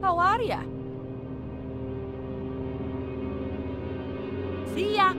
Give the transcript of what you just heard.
How are ya? See ya!